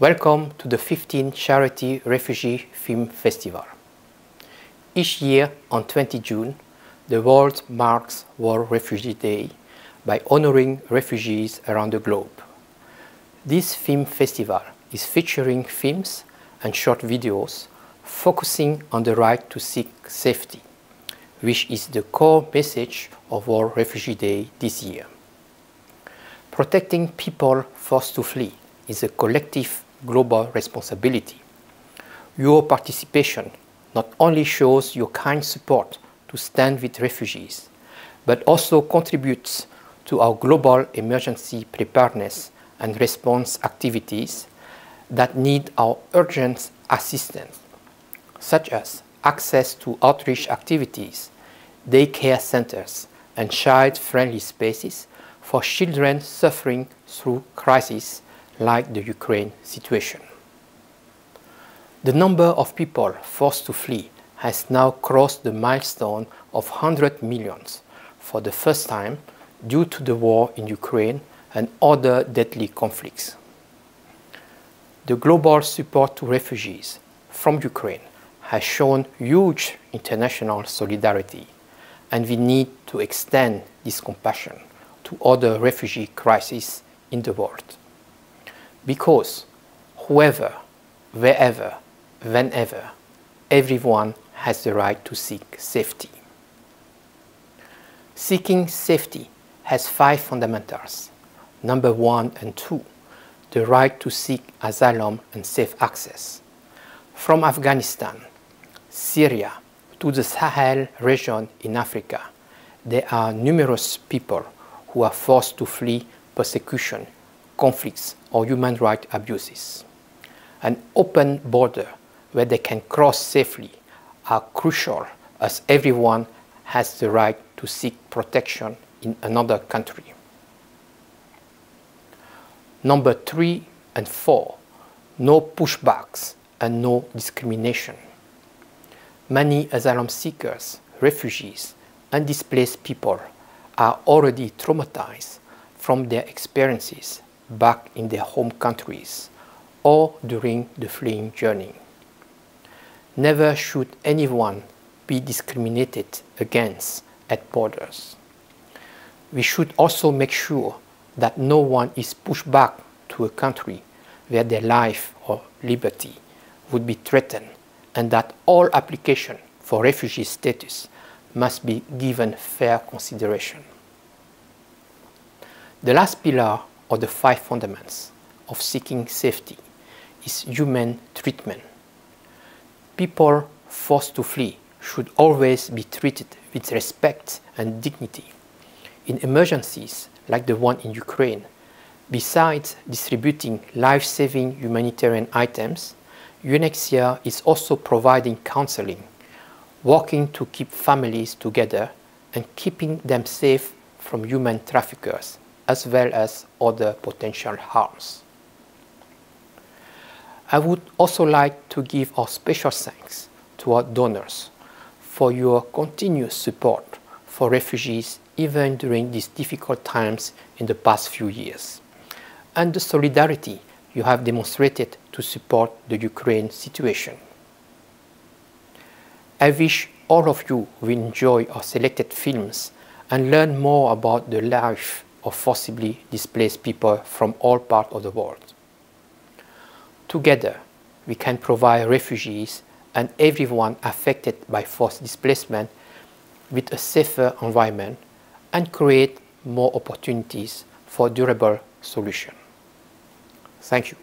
Welcome to the 15th Charity Refugee Film Festival. Each year on 20 June, the world marks World Refugee Day by honoring refugees around the globe. This film festival is featuring films and short videos focusing on the right to seek safety, which is the core message of World Refugee Day this year. Protecting people forced to flee is a collective global responsibility. Your participation not only shows your kind support to stand with refugees, but also contributes to our global emergency preparedness and response activities that need our urgent assistance, such as access to outreach activities, daycare centers, and child-friendly spaces for children suffering through crises like the Ukraine situation. The number of people forced to flee has now crossed the milestone of 100 millions for the first time due to the war in Ukraine and other deadly conflicts. The global support to refugees from Ukraine has shown huge international solidarity and we need to extend this compassion to other refugee crises in the world because whoever, wherever, whenever, everyone has the right to seek safety. Seeking safety has five fundamentals. Number one and two, the right to seek asylum and safe access. From Afghanistan, Syria, to the Sahel region in Africa, there are numerous people who are forced to flee persecution, conflicts, or human rights abuses. An open border where they can cross safely are crucial as everyone has the right to seek protection in another country. Number three and four, no pushbacks and no discrimination. Many asylum seekers, refugees, and displaced people are already traumatized from their experiences back in their home countries or during the fleeing journey. Never should anyone be discriminated against at borders. We should also make sure that no one is pushed back to a country where their life or liberty would be threatened and that all application for refugee status must be given fair consideration. The last pillar of the five fundaments of seeking safety is human treatment. People forced to flee should always be treated with respect and dignity. In emergencies like the one in Ukraine, besides distributing life-saving humanitarian items, UNHCR is also providing counseling, working to keep families together and keeping them safe from human traffickers as well as other potential harms. I would also like to give our special thanks to our donors for your continuous support for refugees even during these difficult times in the past few years, and the solidarity you have demonstrated to support the Ukraine situation. I wish all of you will enjoy our selected films and learn more about the life of forcibly displaced people from all parts of the world. Together, we can provide refugees and everyone affected by forced displacement with a safer environment and create more opportunities for durable solution. Thank you.